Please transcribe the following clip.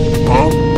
Huh?